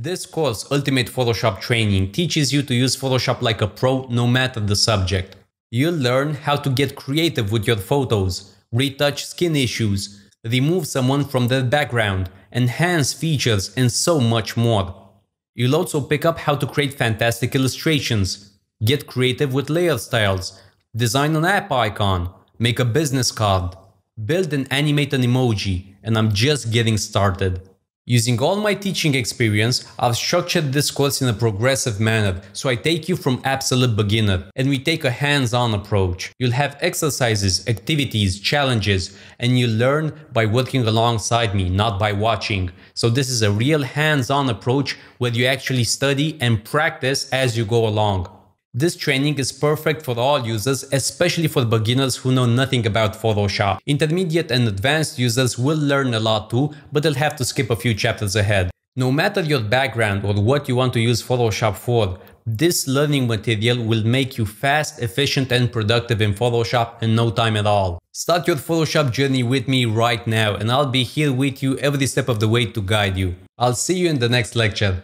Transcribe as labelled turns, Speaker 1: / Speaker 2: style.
Speaker 1: This course, Ultimate Photoshop Training, teaches you to use Photoshop like a pro no matter the subject. You'll learn how to get creative with your photos, retouch skin issues, remove someone from their background, enhance features, and so much more. You'll also pick up how to create fantastic illustrations, get creative with layer styles, design an app icon, make a business card, build and animate an emoji, and I'm just getting started. Using all my teaching experience, I've structured this course in a progressive manner, so I take you from absolute beginner and we take a hands-on approach. You'll have exercises, activities, challenges, and you'll learn by working alongside me, not by watching. So this is a real hands-on approach where you actually study and practice as you go along. This training is perfect for all users, especially for beginners who know nothing about Photoshop. Intermediate and advanced users will learn a lot too, but they'll have to skip a few chapters ahead. No matter your background or what you want to use Photoshop for, this learning material will make you fast, efficient and productive in Photoshop in no time at all. Start your Photoshop journey with me right now and I'll be here with you every step of the way to guide you. I'll see you in the next lecture.